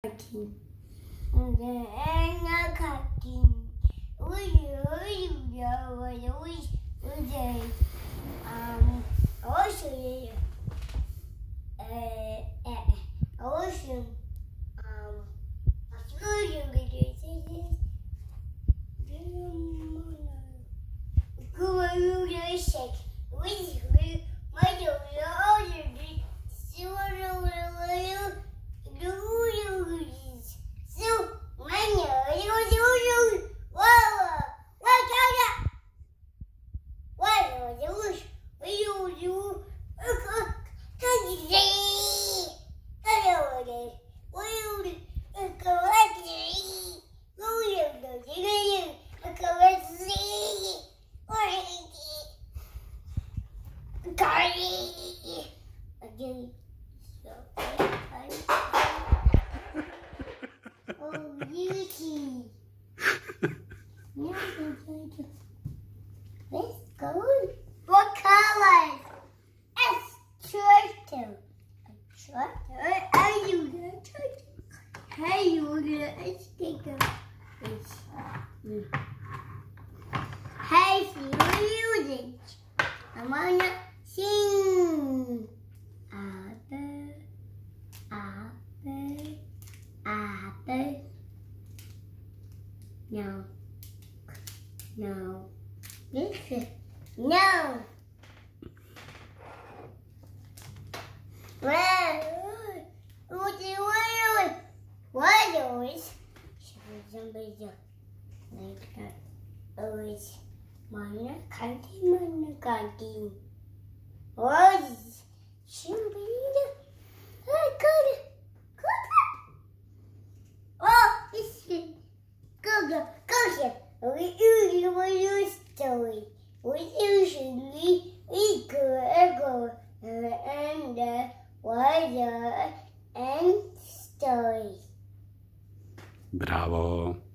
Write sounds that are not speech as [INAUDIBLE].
каким. Реально каким. Ой, ой, ой, ой, ой, очень, э, э, очень, эм, послушаем, где здесь. Говорю, я всякий. Вы, вы, мое, So, oh, Yuki. Now I'm going to. Let's go. What colors? It's turtle. A turtle. Are you the turtle? Hey, you the sticker. Hey, see music. I'm gonna [LAUGHS] No. No. No. What always? Somebody like that. Always. Mana kanti mana kanti. Oh, somebody. Bravo.